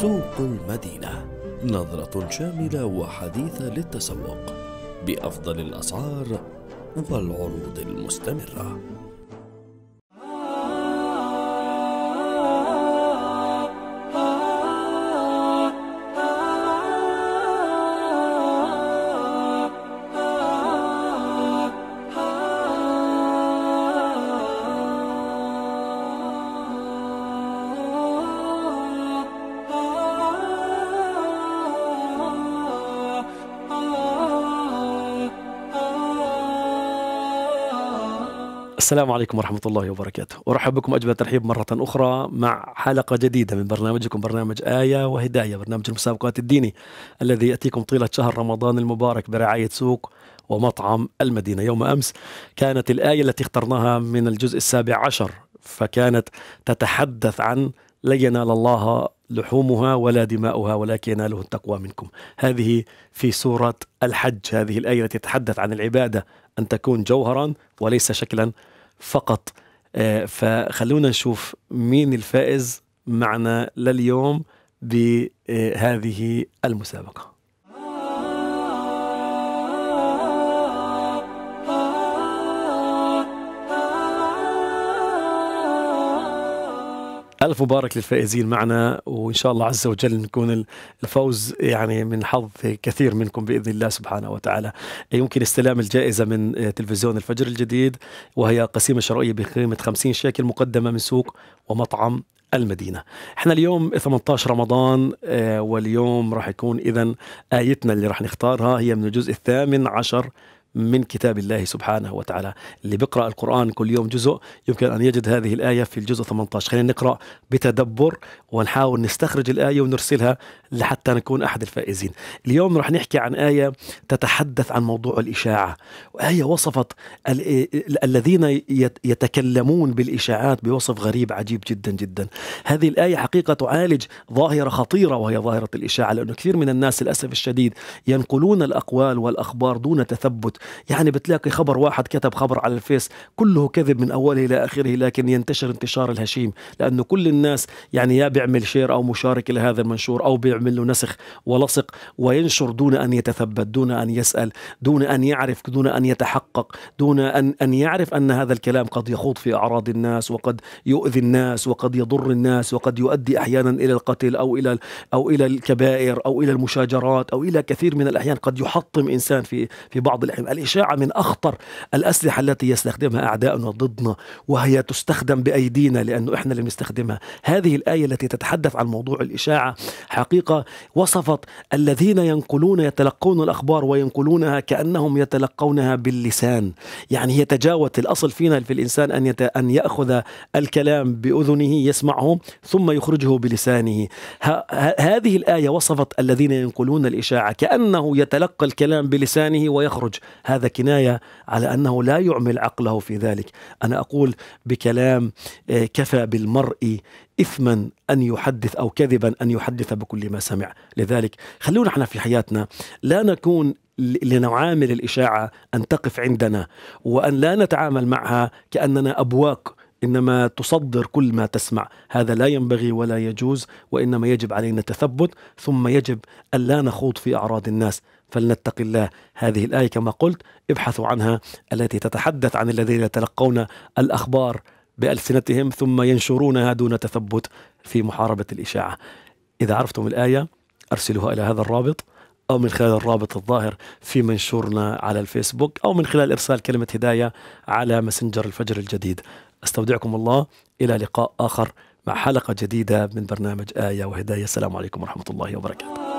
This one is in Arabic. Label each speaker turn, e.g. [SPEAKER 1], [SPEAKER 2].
[SPEAKER 1] سوق المدينة نظرة شاملة وحديثة للتسوق بأفضل الأسعار والعروض المستمرة.
[SPEAKER 2] السلام عليكم ورحمة الله وبركاته. أرحب بكم أجمل ترحيب مرة أخرى مع حلقة جديدة من برنامجكم برنامج آية وهداية برنامج المسابقات الديني الذي يأتيكم طيلة شهر رمضان المبارك برعاية سوق ومطعم المدينة. يوم أمس كانت الآية التي اخترناها من الجزء السابع عشر فكانت تتحدث عن لن ينال الله لحومها ولا دماؤها ولكن يناله التقوى منكم. هذه في سورة الحج. هذه الآية التي تتحدث عن العبادة أن تكون جوهرا وليس شكلا فقط. آه، فخلونا نشوف مين الفائز معنا لليوم بهذه المسابقة. ألف مبارك للفائزين معنا وإن شاء الله عز وجل نكون الفوز يعني من حظ كثير منكم بإذن الله سبحانه وتعالى. يمكن استلام الجائزة من تلفزيون الفجر الجديد وهي قسيمة شرعية بقيمة 50 شيكل مقدمة من سوق ومطعم المدينة. إحنا اليوم 18 رمضان آه، واليوم راح يكون إذا آيتنا اللي راح نختارها هي من الجزء الثامن عشر من كتاب الله سبحانه وتعالى. اللي بيقرأ القرآن كل يوم جزء يمكن أن يجد هذه الآية في الجزء 18 خلينا نقرأ بتدبر ونحاول نستخرج الآية ونرسلها لحتى نكون أحد الفائزين. اليوم رح نحكي عن آية تتحدث عن موضوع الإشاعة. وآية وصفت الذين يتكلمون بالإشاعات بوصف غريب عجيب جدا جدا. هذه الآية حقيقة تعالج ظاهرة خطيرة وهي ظاهرة الإشاعة لأنه كثير من الناس للأسف الشديد ينقلون الأقوال والأخبار دون تثبت. يعني بتلاقي خبر واحد كتب خبر على الفيس كله كذب من أوله إلى آخره لكن ينتشر انتشار الهشيم لأنه كل الناس يعني يا بيعمل شير أو مشارك لهذا المنشور أو بيعمل له نسخ ولصق وينشر دون أن يتثبت دون أن يسأل دون أن يعرف دون أن يتحقق دون أن, أن يعرف أن هذا الكلام قد يخوض في أعراض الناس وقد يؤذي الناس وقد يضر الناس وقد يؤدي أحيانا إلى القتل أو إلى أو إلى الكبائر أو إلى المشاجرات أو إلى كثير من الأحيان قد يحطم إنسان في في بعض الإشاعة من أخطر الأسلحة التي يستخدمها أعداؤنا ضدنا وهي تستخدم بأيدينا لأنه إحنا اللي بنستخدمها. هذه الآية التي تتحدث عن موضوع الإشاعة حقيقة وصفت الذين ينقلون يتلقون الأخبار وينقلونها كأنهم يتلقونها باللسان. يعني هي تجاوت الأصل فينا في الإنسان أن, يت... أن يأخذ الكلام بأذنه يسمعه ثم يخرجه بلسانه. ه... هذه الآية وصفت الذين ينقلون الإشاعة كأنه يتلقى الكلام بلسانه ويخرج. هذا كناية على أنه لا يعمل عقله في ذلك. أنا أقول بكلام آه، كفى بالمرء إثما أن يحدث أو كذبا أن يحدث بكل ما سمع. لذلك خلونا إحنا في حياتنا لا نكون لنعامل الإشاعة أن تقف عندنا وأن لا نتعامل معها كأننا أبواق. إنما تصدر كل ما تسمع، هذا لا ينبغي ولا يجوز وإنما يجب علينا التثبت ثم يجب أن لا نخوض في أعراض الناس، فلنتق الله. هذه الآية كما قلت ابحثوا عنها التي تتحدث عن الذين يتلقون الأخبار بألسنتهم ثم ينشرونها دون تثبت في محاربة الإشاعة. إذا عرفتم الآية أرسلوها إلى هذا الرابط. أو من خلال الرابط الظاهر في منشورنا على الفيسبوك أو من خلال إرسال كلمة هداية على مسنجر الفجر الجديد. أستودعكم الله. إلى لقاء آخر مع حلقة جديدة من برنامج آية وهداية. السلام عليكم ورحمة الله وبركاته.